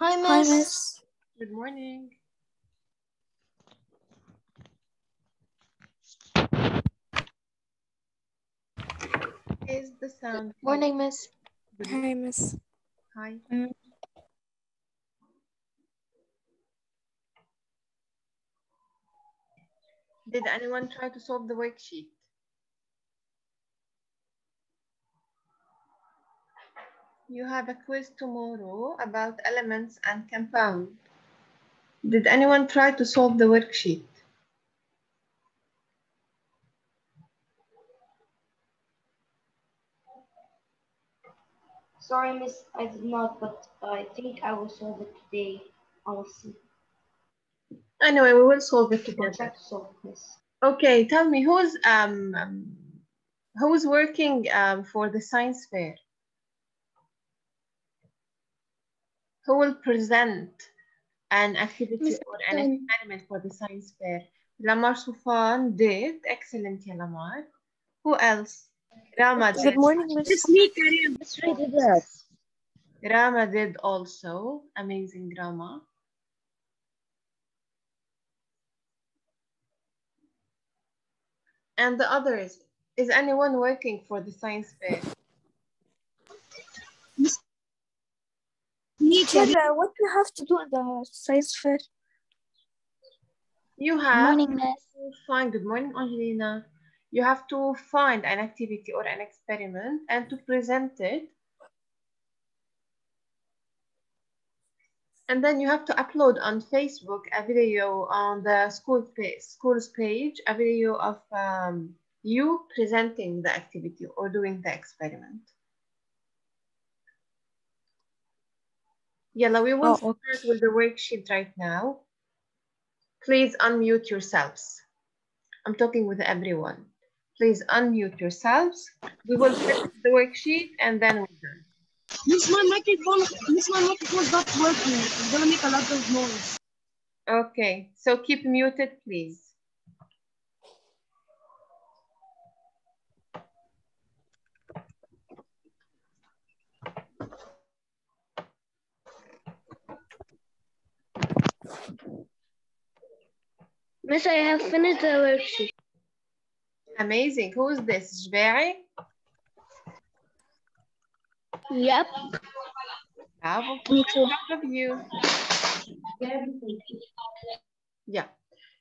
Hi, Miss. Hi, Miss. Good morning. Is the sound? Morning, Miss. Good Hi, Miss. Hi. Mm. Did anyone try to solve the worksheet? You have a quiz tomorrow about elements and compound. Did anyone try to solve the worksheet? Sorry, Miss, I did not, but I think I will solve it today. I will see. Anyway, we will solve it I'll together. try to solve it, Miss. Okay, tell me who's um, um who's working um for the science fair? Who will present an activity or an experiment for the science fair? Lamar Sufan did. Excellent, ya Lamar. Who else? Rama did. Good morning, Miss. It's me, Karim. It's ready that. Rama did also. Amazing, Rama. And the others, is anyone working for the science fair? Me, Karim. Teacher, what do you have to do at the science fair? You have Morning, Miss. to find, good morning, Angelina. You have to find an activity or an experiment and to present it. And then you have to upload on Facebook a video on the school page, school's page, a video of um, you presenting the activity or doing the experiment. Yalla, we will Oh, start with the worksheet right now. Please unmute yourselves. I'm talking with everyone. Please unmute yourselves. We will finish the worksheet and then we're done. Miss, my microphone, Miss, my microphone's not working. It's gonna make a lot of noise. Okay, so keep muted, please. Miss, I have finished the worksheet. Amazing. Who is this? Jbe'i? Yep. Bravo. Me too. Proud of you. Yeah.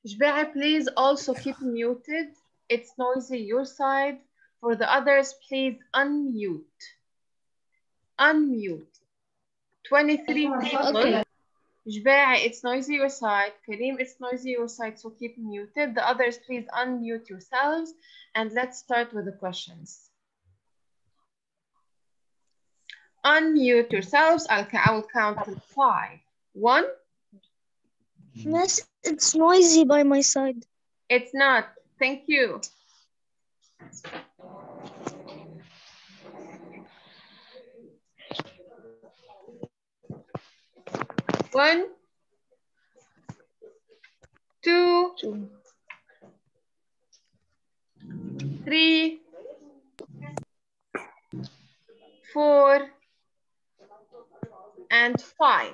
Jbe'i, please also keep muted. It's noisy your side. For the others, please unmute. Unmute. 23 people. Okay. Jbe'i, it's noisy your side. Kareem, it's noisy your side, so keep muted. The others, please unmute yourselves. And let's start with the questions. Unmute yourselves. I'll, I will count to five. One, Miss, it's noisy by my side. it's not. Thank you. One, two, three, four, and five.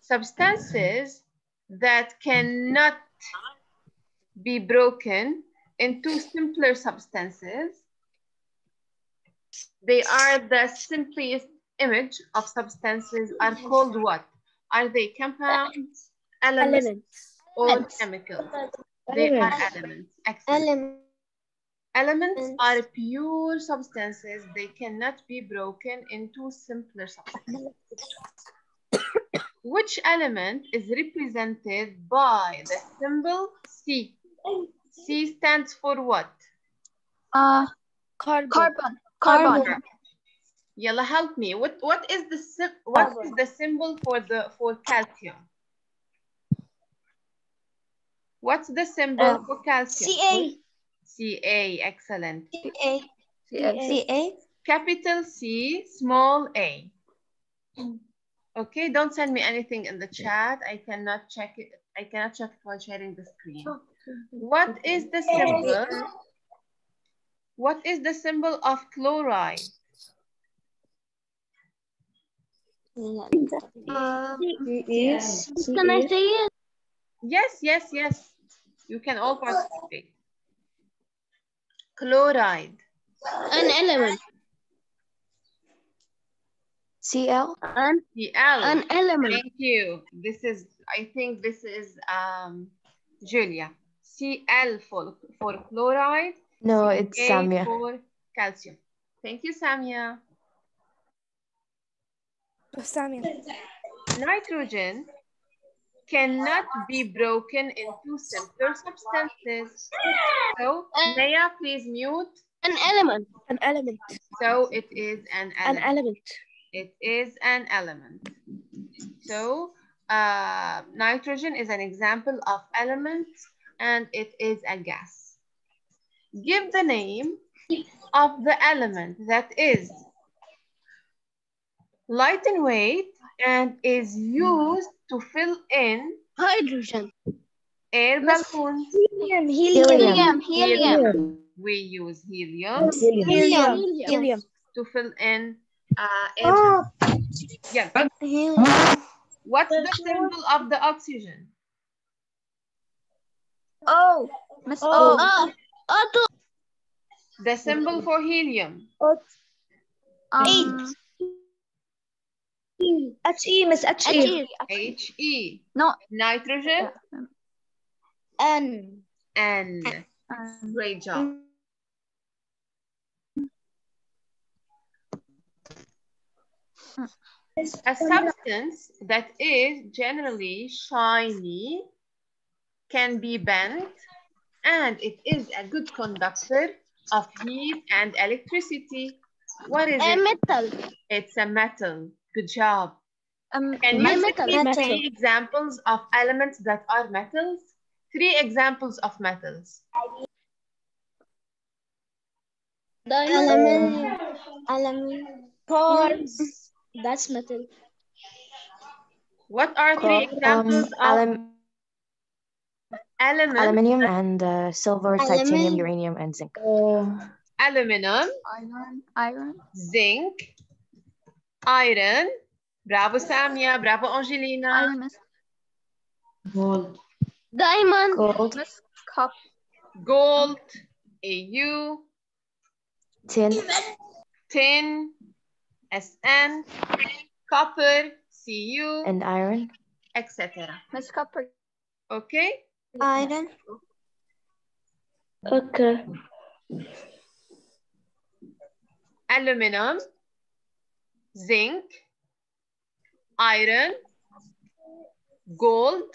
Substances that cannot be broken into simpler substances. They are the simplest image of substances are called what? Are they compounds, elements, Elements. or Elements. chemicals? They are Elements. elements. Excellent. Elements. Elements Elements. are pure substances. They cannot be broken into simpler substances. Which element is represented by the symbol C? C stands for what? Uh, Carbon. carbon. Carbon. Carbon. Yalla, help me. What what is the what is the symbol for the for calcium? What's the symbol Uh, for calcium? Ca. Ca. Excellent. Ca. Ca. Ca. Capital C, small a. Okay, don't send me anything in the chat. I cannot check it. I cannot check it while sharing the screen. What is the symbol? What is the symbol of chloride? Yes. can I say it? Yes, yes, yes. You can all participate. Chloride. An element. CL? An, Cl. an element. Thank you. This is, I think this is um, Julia. Cl for, for chloride. No, it's Samia. for calcium. Thank you, Samia. Nitrogen cannot be broken into simpler substances. So, Maya, please mute. An element. An element. So, it is an element. An element. element. It is an element. So, uh, nitrogen is an example of element and it is a gas. Give the name of the element that is light in weight and is used to fill in Hydrogen. air balloons. Helium. Helium. Helium. We use helium Helium. Helium. to fill in uh, air balloons. Yeah. What's the symbol of the oxygen? Oh. Miss O. Oh. Otto. The symbol for helium. Um, HE, Miss HE. He. No. Nitrogen. N. N. Great job. A substance that is generally shiny can be bent and it is a good conductor of heat and electricity. What is A it? A metal. It's a metal. Good job. Um, Can you metal. give me Metal. three examples of elements that are metals? Three examples of metals. Diamond. Aluminum. Quartz. That's metal. What are three Um, examples of alum- elements? aluminium and uh, silver, titanium, uranium, and zinc. Aluminum, Iron. Iron. zinc, iron. Bravo, Samia. Bravo, Angelina. Gold. Diamond. Gold, Cup. Gold, AU, tin, tin, SN, copper, CU, and iron. etc. Miss Copper. Okay? Iron. Okay. Aluminum, zinc, iron, gold,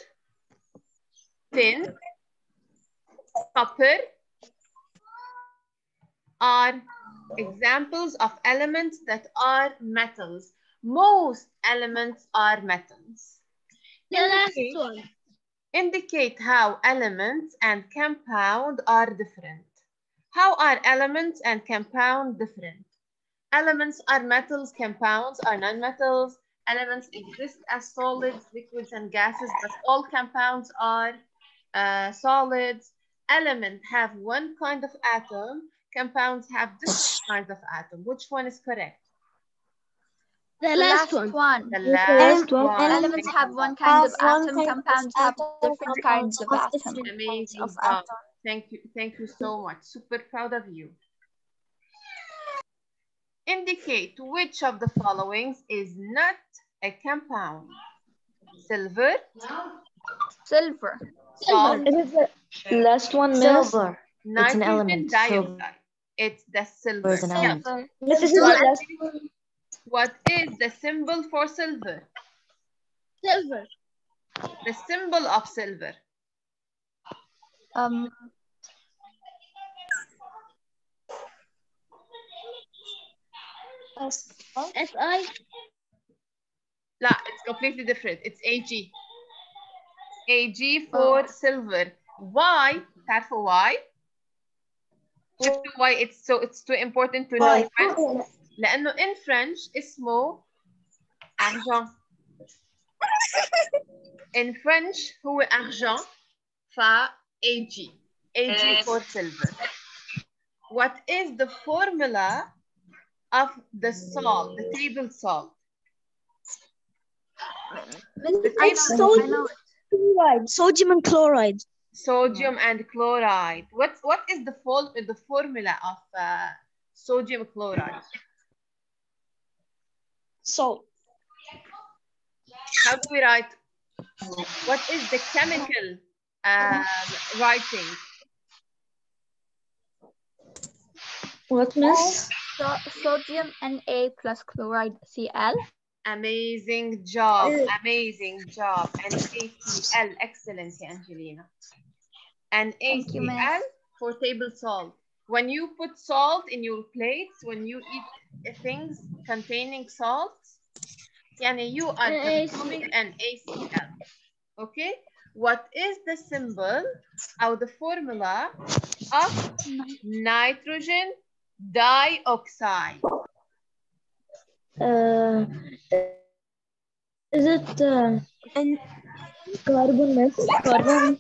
tin, copper are examples of elements that are metals. Most elements are metals. The last one. Indicate how elements and compound are different. How are elements and compound different? Elements are metals, compounds are non-metals. Elements exist as solids, liquids, and gases, but all compounds are uh, solids. Elements have one kind of atom. Compounds have different kinds of atom. Which one is correct? The last one. The last one. one. Elements have one kind of atom. kind of Compounds have atom, different kinds of compounds atom. have Amazing of job. Thank you. Thank you so much. Super proud of you. Indicate which of the followings is not a compound. Silver, Silver. salt, It is the last one, Miss. Silver. It's an element. Dioxide. It's the silver. is an element. This is the What, what is the symbol for silver? Silver. The symbol of silver. Um. S I لا, it's completely different. It's AG. AG for silver. Why? تعرفوا why? شفتوا why it's so it's too important to know Why? French? لأنه in French اسمه argent. In French هو argent ف AG. AG for silver. What is the formula of the salt, the table salt? The It's table- sodium chloride. Sodium and chloride. sodium and chloride. What what is the fol- the formula of uh, sodium chloride? Salt. How do we write? What is the chemical um, writing? What, miss? So, sodium Na plus chloride Cl. Amazing job, mm. amazing job. And ACL, excellent, Angelina. And Thank you, ACL for table salt. When you put salt in your plates, when you eat things containing salt, yani you are consuming an ACL. Okay? What is the symbol or the formula of nitrogen dioxide? Uh, is it uh, And carbon. Carbon.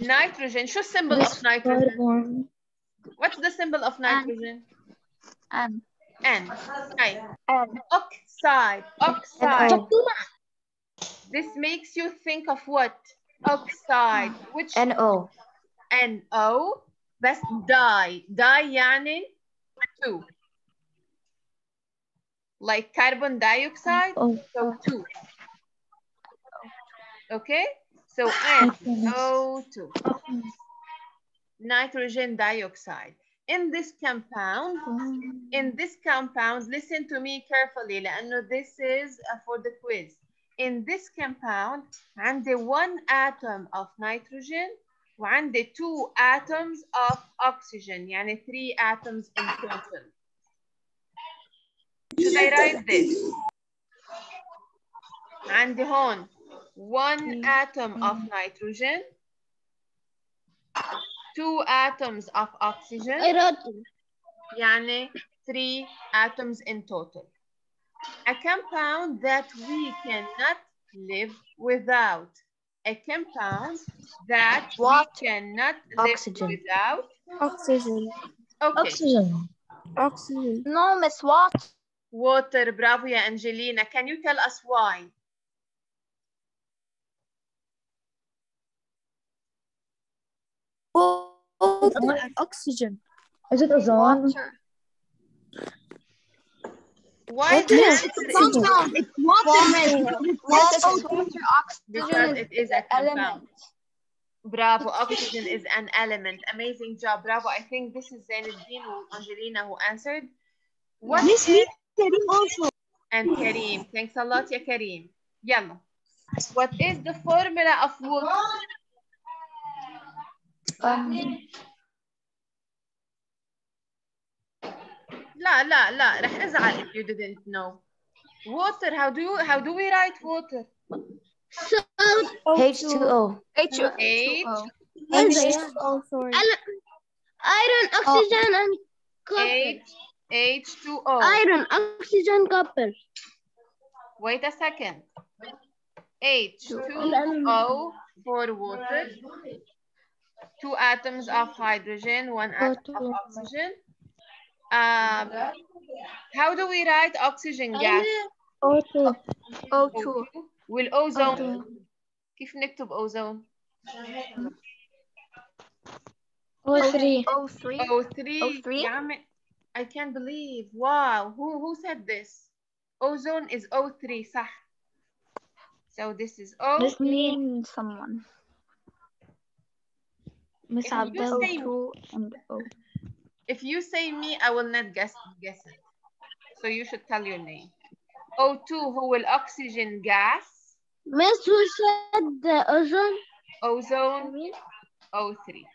Nitrogen. شو symbol of nitrogen? Carbon. What's the symbol of nitrogen? N. N. N. Oxide. Oxide. This makes you think of what? Oxide. Which NO. NO بس die. Die يعني two. Like carbon dioxide, Oh, so two. Okay? So NO2. Nitrogen dioxide. In this compound, in this compound, listen to me carefully لأنه this is uh, for the quiz. In this compound, عندي one atom of nitrogen وعندي two atoms of oxygen يعني three atoms in total. Should I write this? عندي هون one atom of nitrogen two atoms of oxygen يعني three atoms in total. A compound that we cannot live without. a compound that we cannot live Oxygen. without. oxygen. Okay. oxygen. Oxygen. No, Miss What? Water, bravo يا Angelina. Can you tell us why? Oxygen. Is it ozone? Water. Why the Yes, answer Compound. It's water. Yes, water, because oxygen it is a is compound. element. Bravo, oxygen is an element. Amazing job, bravo. I think this is Zainuddin or Angelina who answered. What Miss is- Karim also. and Kareem. Thanks a lot, ya Kareem. Yalla. What is the formula of water? Um, لا لا لا رح ازعل if you didn't know. Water, how do you how do we write water? H2O. H. H Oh, sorry. Iron, oxygen, and H H2O. Iron, oxygen, copper. Wait a second. H2O for water. Two atoms of hydrogen, one atom of oxygen. Um, how do we write oxygen gas? O2. O2. والأوزون كيف نكتب أوزون؟ O3. O3. O3 O3? يا عمي I can't believe wow who who said this ozone is O3 صح so this is O This means someone. Miss If you Abdel. say O2 and O. if you say me I will not guess guess it so you should tell your name O2 هو الأكسجين gas Miss, who said the ozone? ozone O3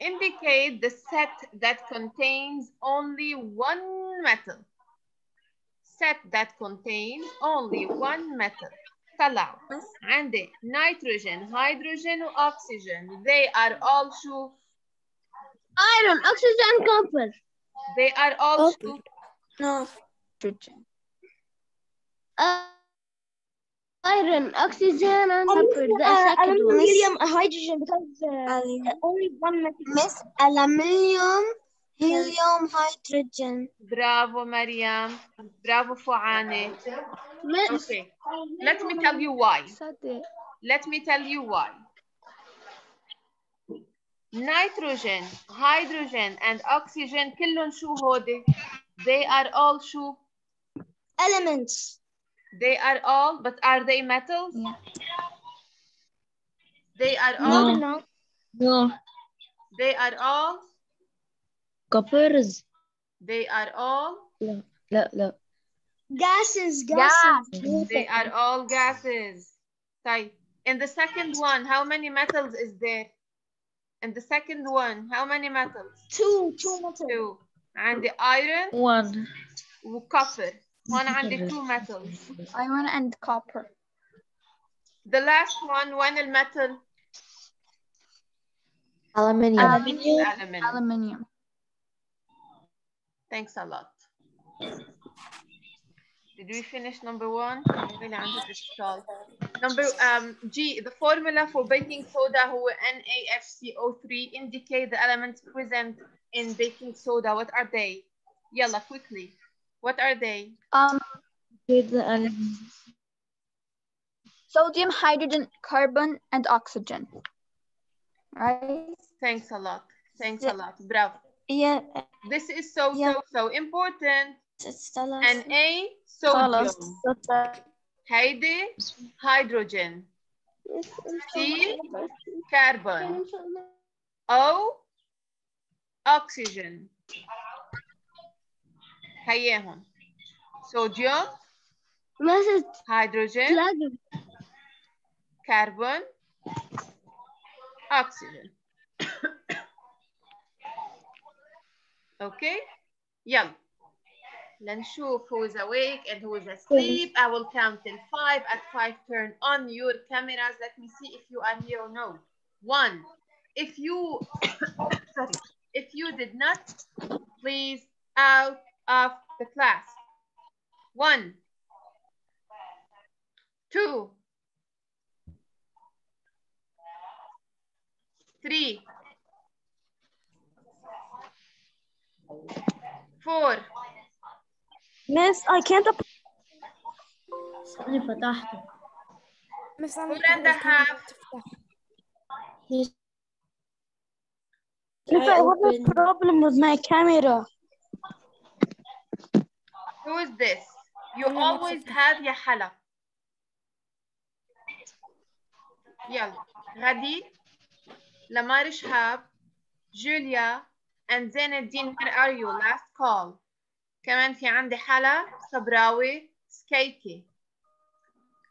indicate the set that contains only one metal set that contains only one metal طلعوا عندي nitrogen hydrogen oxygen they are all شو Iron, oxygen, copper. they are all شو No. Hydrogen. Uh, iron, oxygen, and copper. The uh, second one. aluminium, hydrogen, because uh, Alum- only one metal. Miss aluminium helium, hydrogen. Bravo, Mariam. Bravo, Fuane. Miss, Okay. Let me tell you why. said it. Let me tell you why. Nitrogen, hydrogen, and oxygen كلهم شو هودي؟ They are all شو? Elements. They are all, but are they metals? Yeah. They are all, No. No. they are all, Coppers. they are all, لا لا. Gases, gases. they are all gases. طيب, in the second one, how many metals is there? In the second one, how many metals? Two, two metals. Two. عندي iron One. وcopper. هون عندي two metals. Iron and copper. The last one, وين الميتال؟ Aluminium. Aluminium. Aluminum. Aluminium. Thanks a lot. Did we finish number one? Number um, G, the formula for baking soda who NaFCO3 indicate the elements present in baking soda. What are they? Yella, quickly. What are they? Um, um. Sodium, hydrogen, carbon, and oxygen. Right? Thanks a lot. Thanks yeah. a lot. Bravo. Yeah, This is so, Yeah. so, so important. it's the last And A, sodium. one. هيدي hydrogen. C, carbon. O, oxygen. هياهم. Sodium, Message hydrogen, plug. carbon, oxygen. okay? يلا. لنشوف who is awake and who is asleep. I will count till five. At five, turn on your cameras. Let me see if you are here or no. One. If you, sorry, if you did not, please out of the class. One. Two. Three. Four. Miss, I can't. Up- Four and a half. Miss, I have a problem with my camera. Who is this? You always have يا حلا. يلا. غدي. لمار شهاب. جوليا. And Zainuddin, where are you? Last call. كمان في عندي حلا. صبراوي. سكيكي.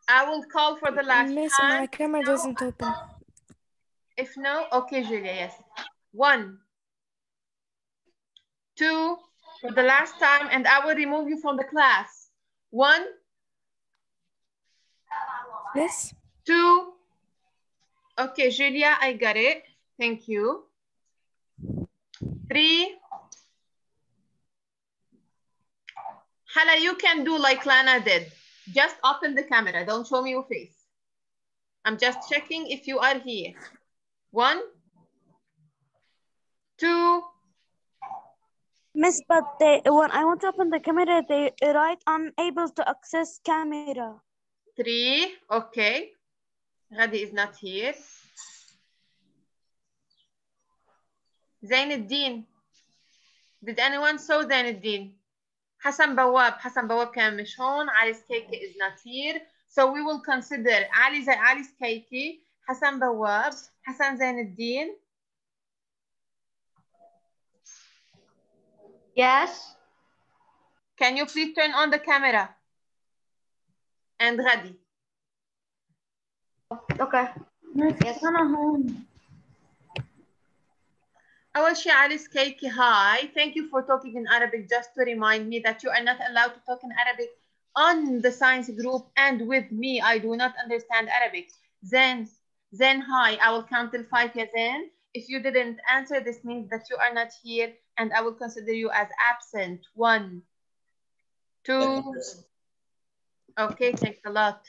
I will call for the last Miss, time. my camera doesn't open. If no, okay, Julia, yes. One, two, for the last time, and I will remove you from the class. One, Miss? two. Okay, Julia, I got it. Thank you. Three. Hala, you can do like Lana did. Just open the camera. Don't show me your face. I'm just checking if you are here. One, two, Miss, but they when I want to open the camera, they write unable to access camera. three. Okay. Ghadi is not here. Zainuddin. Did anyone saw Zainuddin? Hassan Bawab. Hassan Bawab كان مش هون. Ali's Keiki is not here. So we will consider Ali Zay Ali's Keiki, Hassan Bawab, Hassan Zainuddin. Yes. Can you please turn on the camera? And Ghadi. Okay. Yes. أول شيء علي سكيكي hi thank you for talking in Arabic just to remind me that you are not allowed to talk in Arabic on the science group and with me I do not understand Arabic then then hi I will count till five yeah then if you didn't answer this means that you are not here and I will consider you as absent one two okay thanks a lot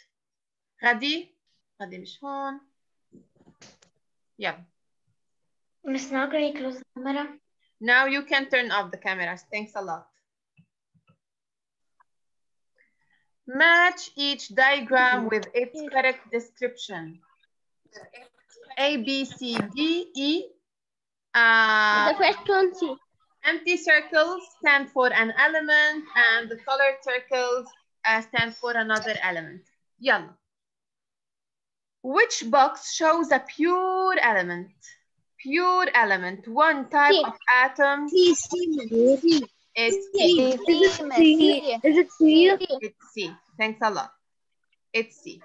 غدي غدي مش هون yeah Miss, now can you close the camera? Now you can turn off the cameras. Thanks a lot. Match each diagram with its correct description. A, B, C, D, E. Uh, The first one, see. empty circles stand for an element and the colored circles uh, stand for another element. Yalla. Which box shows a pure element? Pure element, one type C. of atom C, C, C. is C. C. Is it C? It's C. Thanks a lot. It's C.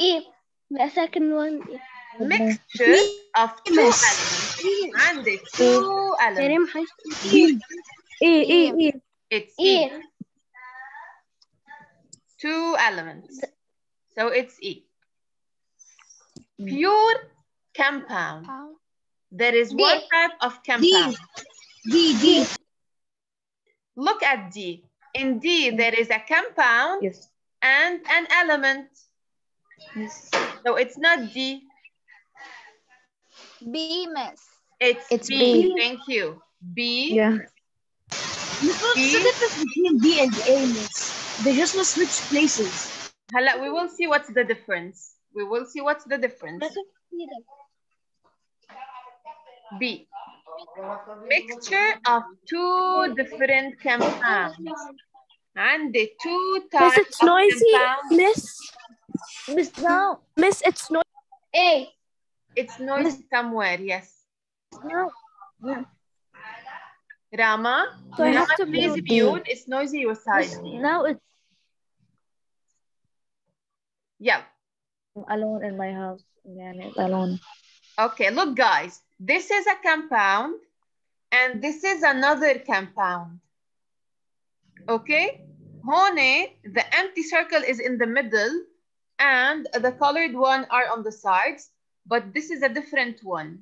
E. The second one. Mixture of two elements. And the two elements. Karim E, E, E. It's E. E. Two elements. So it's E. Pure compound. There is D. one type of compound. D, D. Look at D. In D, there is a compound Yes. and an element. Yes. So it's not D, B, miss. it's, It's B. B. Thank you. B. Yeah. Miss, What's the difference between D and A, miss? They just must switch places. Hala, we will see what's the difference. We will see what's the difference. B. Mixture of two different compounds. And the two types Miss, it's noisy. compounds. Miss, Miss, now. Miss, it's noisy. A. It's noisy somewhere, yes. No. Rama, So Rama, have to please mute. mute. It's noisy your side. Now it's Yeah. alone in my house. Yeah, it's alone. Okay, look, guys. This is a compound, and this is another compound. Okay? Hone, the empty circle is in the middle, and the colored one are on the sides, but this is a different one.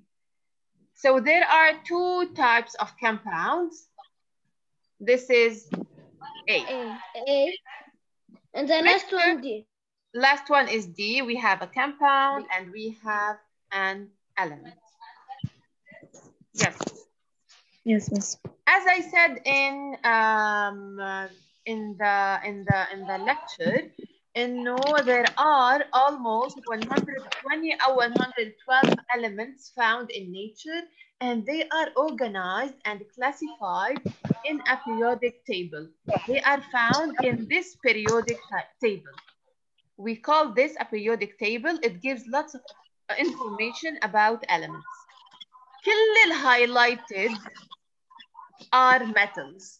So there are two types of compounds. This is A. A. A. And the last one, D. Last one is D. We have a compound and we have an element. Yes. Yes, miss. As I said in um, uh, in the in the in the lecture, in no, there are almost 120 or 112 elements found in nature, and they are organized and classified in a periodic table. They are found in this periodic table. We call this a periodic table. It gives lots of uh, information about elements. كل highlighted are metals.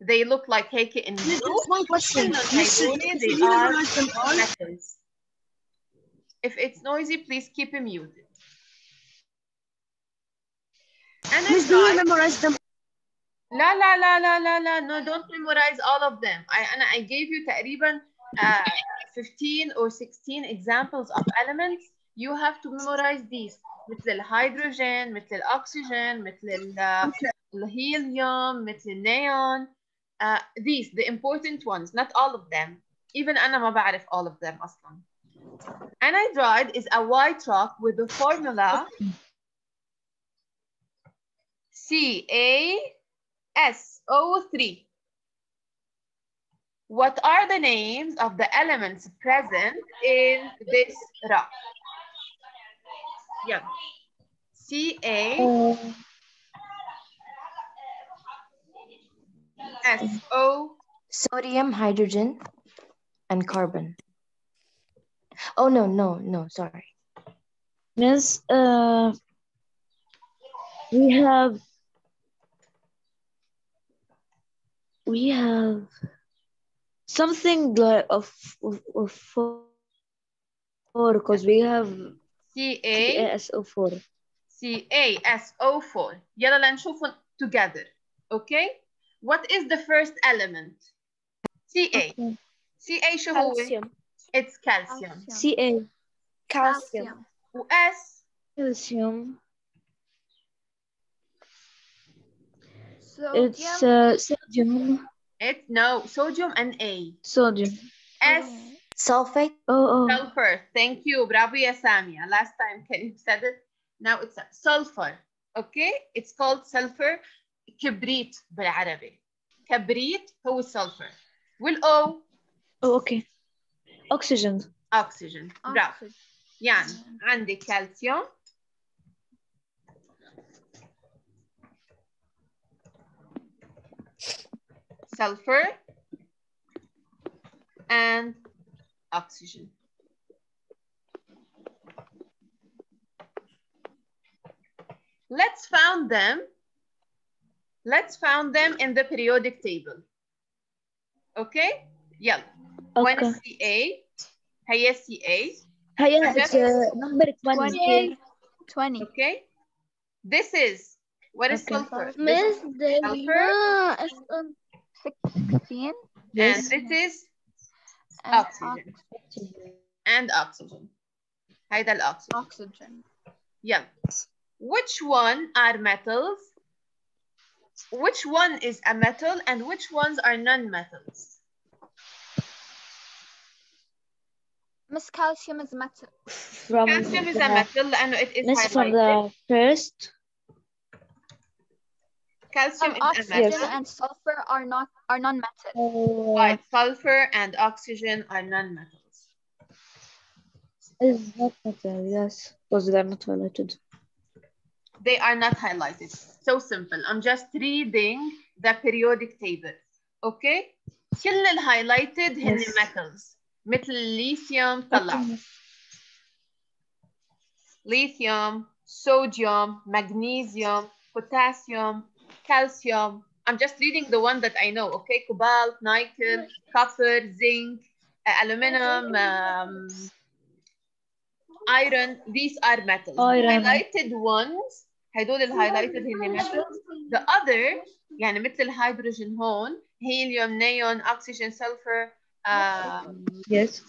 They look like هيك in Miss, blue. just one question. كلهم Miss, هيدول if they you are memorize them all, metals. If it's noisy, please keep it muted. And I Miss, do you tried- memorize them? لا لا لا لا لا لا no don't memorize all of them I أنا I gave you تقريبا uh, 15 or 16 examples of elements you have to memorize these مثل الهيدروجين مثل الأكسجين مثل الهيليوم مثل neon. uh, these the important ones not all of them even أنا ما بعرف all of them أصلا anhydrite is a white rock with the formula CaSO3 What are the names of the elements present in this rock? Yeah. Ca Oh, Sodium, hydrogen, and carbon. Oh, no, no, no, sorry. miss, uh, we have, we have something like of, of, of four, because we have CA ASO4. CaSO4 يلا لنشوفهم together okay what is the first element Ca Ca شو هو Calcium. it's calcium Ca, Calcium. و S calcium, Sodium. it's uh, sodium, it's no sodium and A sodium. S Sulfate, Oh, oh, sulfur thank you bravo يا سامية last time Karim said it now it's sulfur okay it's called sulfur كبريت بالعربي كبريت هو السلفر والO Oh, okay. Oxygen. oxygen برافو Oxygen. يعني عندي كالسيوم sulfur and oxygen let's found them let's found them in the periodic table okay يلا when Okay. is CA هي CA Hiya, Okay. it's uh, number 20. 20. 20. Okay. This is what is Okay. sulfur? This Miss is Delina is on 16 and Yes. this is and oxygen and oxygen. هيدا الأكسجين. oxygen. Yeah. Which one are metals? Which one is a metal and which ones are non-metals? Miss Calcium is metal. From Calcium is the, a metal لأنه it is Miss from highlighted. the first. Calcium Um, is a oxygen metal. Yes. and sulfur are not are non-metal. Uh, While sulfur and oxygen are non-metals. is not metal, yes. Because they are not related. They are not highlighted. So simple. I'm just reading the periodic table. Okay? كل الهايلايتد هن Yes. metals. مثل الليثيوم طلع. lithium, sodium, magnesium, potassium, calcium. I'm just reading the one that I know, okay? Cobalt, nickel, copper, zinc, uh, aluminum, um, iron. These are metals. Iron. Highlighted ones, هدول الهايلايتد هن metals. The other يعني مثل الهيدروجين هون helium, neon, oxygen, sulfur, um, Yes.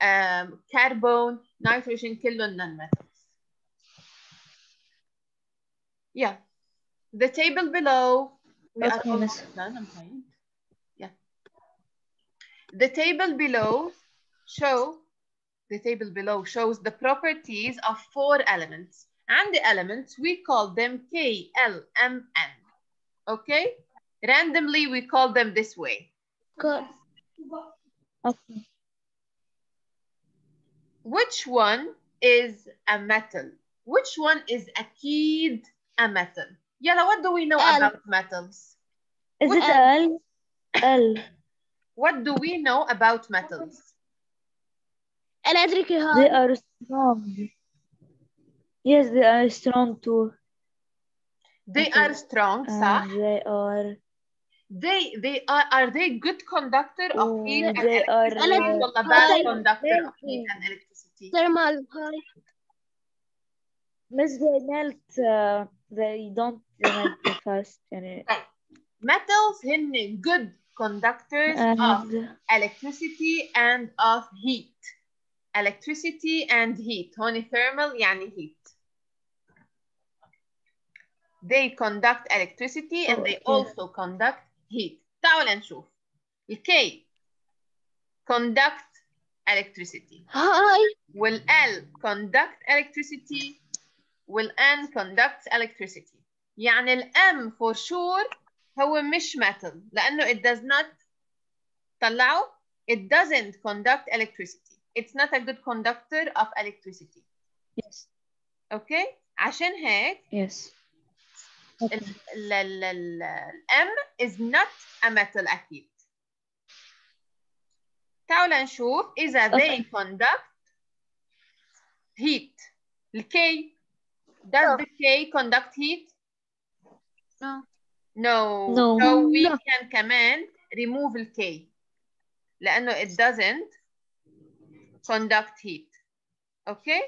um, carbon, nitrogen كلهم non-metals. Yeah. The table below. Yeah. The table below show the table below shows the properties of four elements and the elements we call them K, L, M, N. Okay? Randomly we call them this way. Good. Okay. Which one is a metal? Which one is a kid a metal? Yala, what do we know about metals? Is what it L? L? What do we know about metals? Electric They are strong. Yes, they are strong too. They okay. are strong, صح? They are. They they are are they good conductor of oh, heat oh, and electricity? They are, uh, bad conductor of heat and electricity. Thermal. Miss they melt. Uh, they don't melt fast. يعني. Metals هن good conductors of And electricity and of heat. Electricity and heat. هون thermal يعني heat. They conduct electricity and Oh, they okay. also conduct heat. تعالوا نشوف. الK conduct electricity. High. Will L conduct electricity? Will N conduct electricity? يعني ال M for sure هو مش metal لأنه it does not طلعوا it doesn't conduct electricity. It's not a good conductor of electricity. yes, Okay? عشان هيك yes. ال ال ال ال ال M is not a metal أكيد. تعالوا نشوف إذا they conduct heat. ال K does the K conduct heat? No. No. No. So we No. can كمان remove ال K لأنه it doesn't conduct heat. Okay?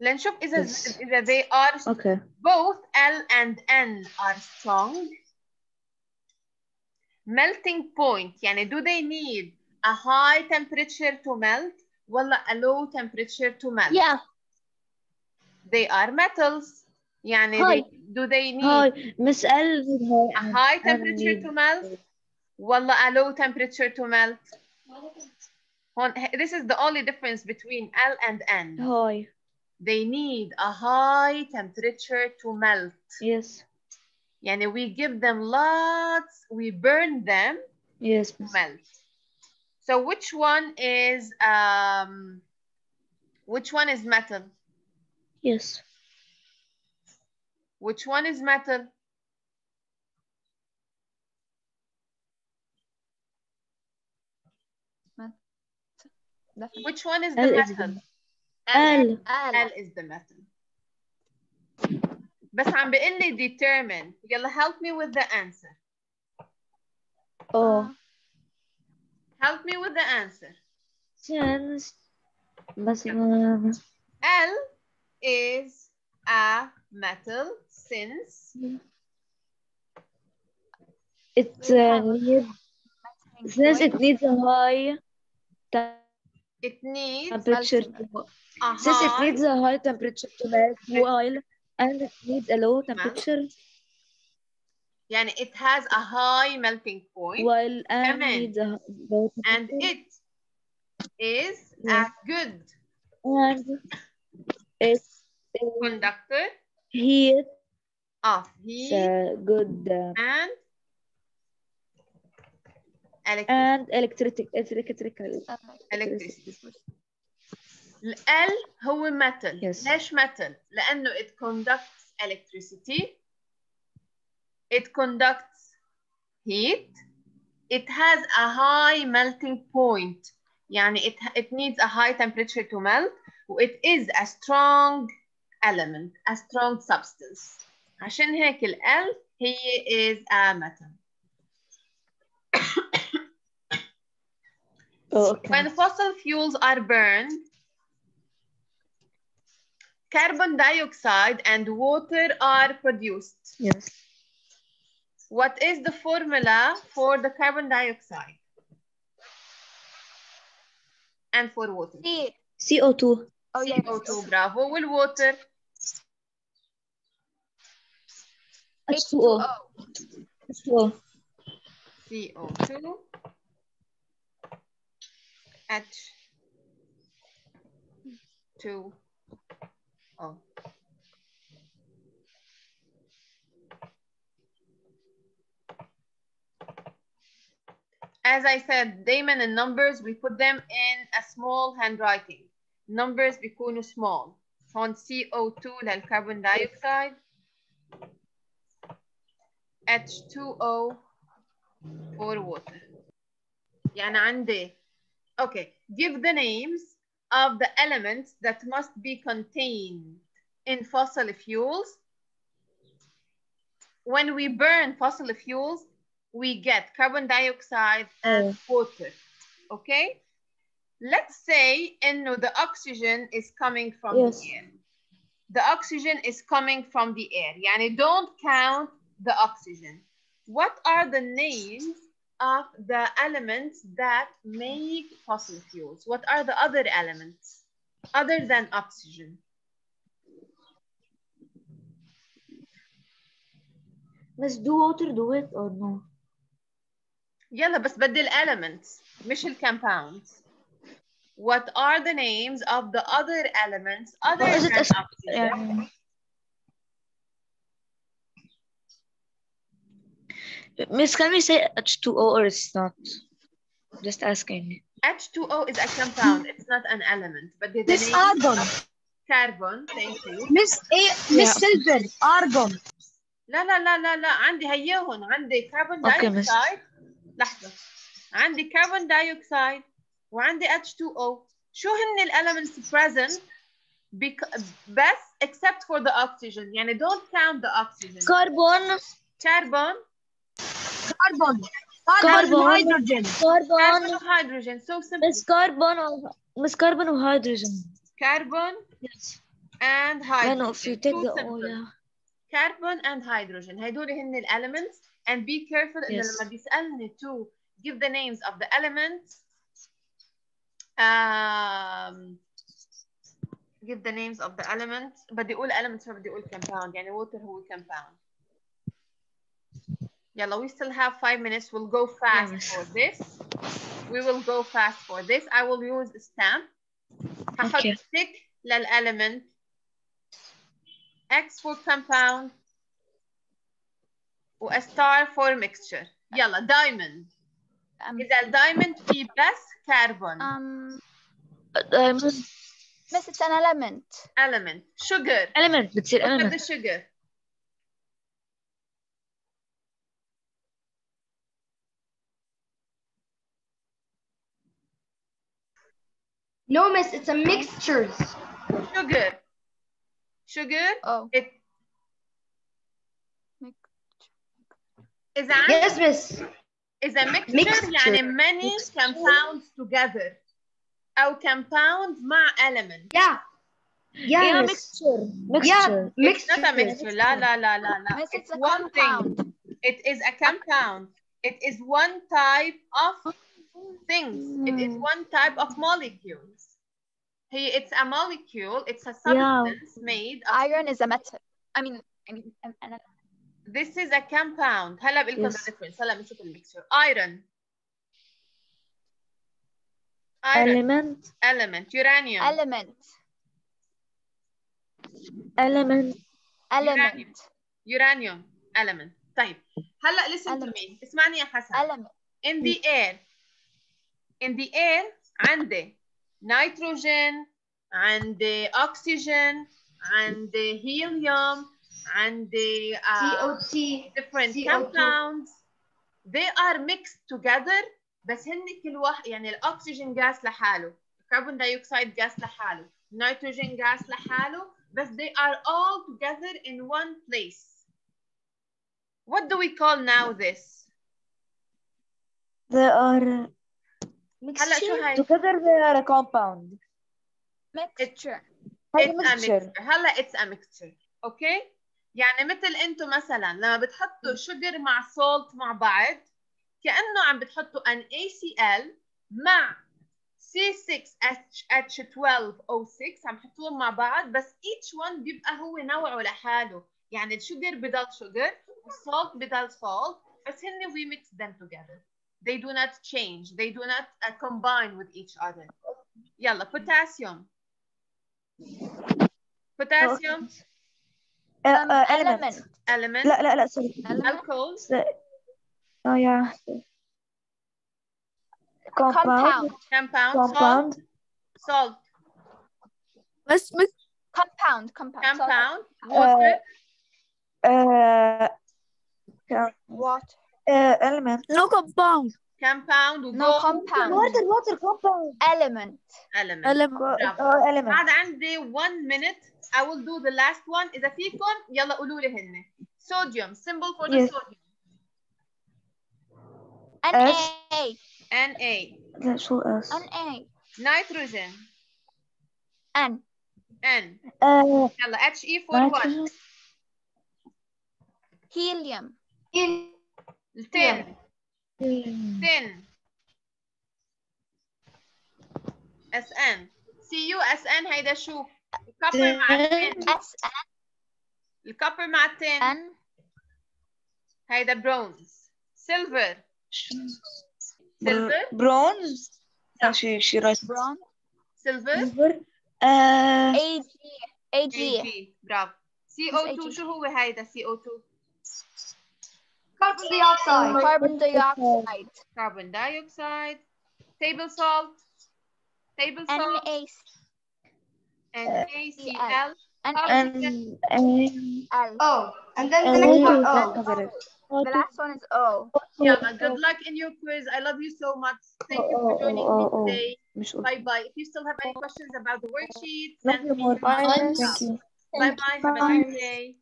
لنشوف إذا Yes. إذا they are Okay. both L and N are strong. Melting point يعني do they need a high temperature to melt ولا a low temperature to melt? Yeah. They are metals يعني High. they, do they need Hi, Miss L. with a her- high I temperature need- to melt ولا a low temperature to melt? هون- This is the only difference between L and N. Hi. they need a high temperature to melt Yes. يعني we give them lots we burn them Yes. to melt so which one is um which one is metal Yes. which one is metal Definitely. which one is the L is metal L. L is the metal بس عم بيقول لي determine يلا help me with the answer Oh. help me with the answer Since. بس ما L is a metal since it uh, needs since it needs a high it needs temperature to, a since it high needs a high temperature to melt while and it needs a low temperature يعني it has a high melting point while and كمان. needs a low and temperature it is Yeah. a good and it is conductor heat of it's heat a good uh, and electricity. and electric electrical electricity. ال هو metal Yes. ليش metal؟ لأنه it conducts electricity it conducts heat it has a high melting point يعني it, it needs a high temperature to melt it is a strong element a strong substance عشان هيك ال L هي is a metal oh, okay. When fossil fuels are burned, carbon dioxide and water are produced. yes What is the formula for the carbon dioxide? And for water? C. CO2 Oh yeah. CO2, bravo. والwater? H2O H2O CO2 H 2 O As I said, دايما in numbers we put them in a small handwriting. Numbers بيكونوا small. هون CO2 للكربون dioxide H2O for water. يعني عندي Okay, give the names of the elements that must be contained in fossil fuels. When we burn fossil fuels, we get carbon dioxide and water. Okay? Let's say إنه the oxygen is coming from Yes. the air. The oxygen is coming from the air. يعني don't count the oxygen. What are the names of the elements that make fossil fuels? What are the other elements other than oxygen? Must do water do it or no? يلا بس بدي elements مش compounds. What are the names of the other elements other Or is it than a- oxygen? Miss, can we say H2O or it's not? Just asking. H2O is a compound. It's not an element. But the Miss name Argon. carbon. Thank you. Miss A Miss Silver. Argon. لا لا لا لا لا عندي هيهن عندي كربون أوكي، مس. دايوكسيد لحظة عندي كربون دايوكسيد وعندي H2O شو هن الاليمنتس present bec- بس except for the oxygen يعني don't count the oxygen Carbon, carbon Carbon. Carbon. Carbon. Hydrogen. carbon, carbon hydrogen so simple Miss Carbon or Miss Carbon or hydrogen? carbon Yes. and I hydrogen know if you take Too the simple. O, yeah. carbon and hydrogen هدول هن الاليمنتس and be careful انه Yes. لما بيسألني to give the names of the elements um, give the names of the elements بدي اقول elements ما بدي اقول compound يعني water هو compound يلا we still have five minutes we'll go fast Yes. for this we will go fast for this I will use a stamp هحط Okay. tick للelement X for compound و a star for mixture يلا diamond Um, إذا الدايموند فيه بس كربون um, diamond miss, it's an element. element sugar element بتصير look at element the sugar No, miss, it's a mixtures. sugar sugar Oh, it Mix- إذا عندك Yes, miss. إذا mixture, Mixture. يعني many compounds together أو compound مع element Yeah. Yeah, yeah miss. mixture Yeah, mixture It's not a mixture. mixture لا لا لا لا لا miss, it's it's a one thing compound. it is a compound it is one type of things it is one type of molecules هي it's a molecule it's a substance made of Iron is a metal. I mean, I mean, an, an this is a compound هلا بقول لكم Yes. the difference هلا بنشوف الميكسشر iron iron element element uranium element. element Element. uranium element طيب هلا listen to Element. me اسمعني يا حسن Element. in the air in the air عندي nitrogen عندي oxygen عندي helium عندي uh, CO2. different CO2. compounds they are mixed together بس هن كل واحد يعني الاكسجين جاس لحاله الكربون دايوكسيد جاس لحاله النيتروجين جاس لحاله بس they are all together in one place what do we call now this they are هلا شو هاي؟ together they are a compound. Mixture. هاي it's a mixture. هلا it's a mixture. أوكي يعني مثل أنتم مثلا لما بتحطوا شوجر مع سولت مع بعض كأنه عم بتحطوا ان ACL مع C6H12O6 عم تحطوهم مع بعض بس each one بيبقى هو نوعه لحاله. يعني الشوجر بضل شوجر والسولت بضل سولت بس هن we mix them together. they do not change they do not uh, combine with each other يلا potassium potassium uh, Um, uh, element element. element لا لا لا sorry Element. alcohols oh yeah compound Compound. compound, compound salt, salt بس مش Compound. Compound. Salt. compound water uh, com- Water. uh, element no compound compound No وgold compound. water water compound Element. element element برافو. oh, element بعد عندي one minute I will do the last one إذا فيكم يلا قولوا لي هن sodium symbol for the Yes. sodium An S. A. Na لا شو اس An A. nitrogen N. N uh, يلا He for what nitrogen Helium. ten ten اس ان سي يو هيدا شو؟ الكبر مع التن اس الكبر مع التن هيدا برونز سيلفر سيلفر برونز شي شي رايت برونز سيلفر اي جي اي جي برافو. سي أو 2 شو هو هيدا سي أو 2 carbon dioxide. Carbon dioxide. carbon dioxide table salt table salt NaC. NaCl N and and Oh, and then the next one. uh, Oh. cover it. The last one is O. Yalla, good luck in your quiz. I love you so much. Thank you for Oh, oh, joining oh, me oh. today. Bye bye. If you still have any questions about the worksheet, Love send you me more. your comments. Thank you. Bye bye. Have a nice day.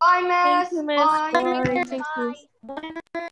Bye, miss. Thank you, miss. Bye. Bye. You. Bye.